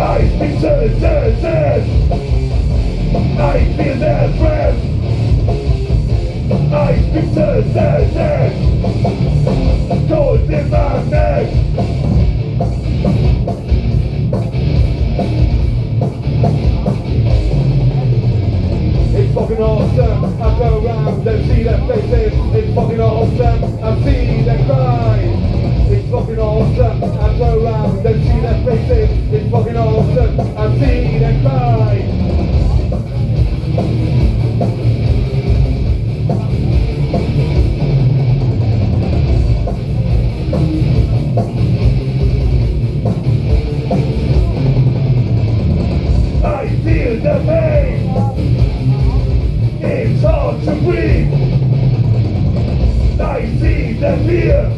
I speak dead, I feel their breath. I speak dead, cold in my neck. It's fucking awesome. I go around and see their faces. It's fucking awesome. I see them cry. Feel the pain. It's hard to breathe. I see the fear.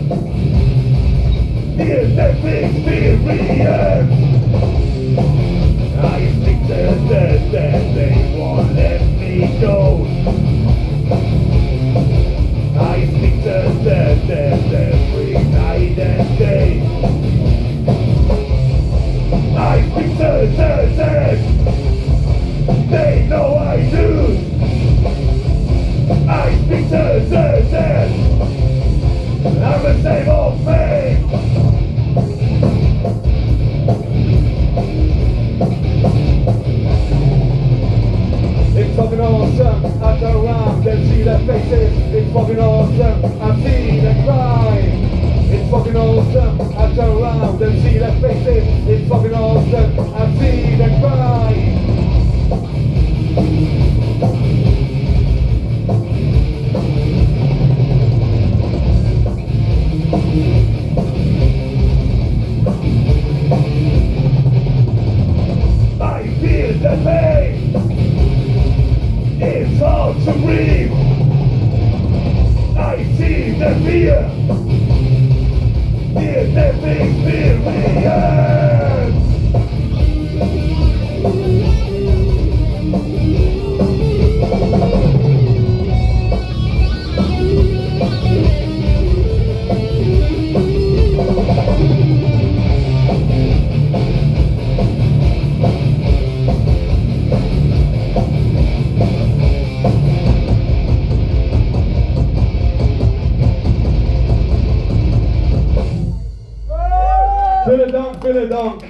Near death experience. I speak to the dead, they won't let me go. I speak to the dead every night and day. I speak to the dead. They know I do. I speak to the dead. I'm the same old. It's fucking awesome. I go around and see their faces. It's fucking awesome. I see them cry. It's fucking awesome. I go around and see their faces. It's fucking awesome. I I feel the pain. It's hard to breathe. I see the fear. Death experience. Fais le donc, fais le donc.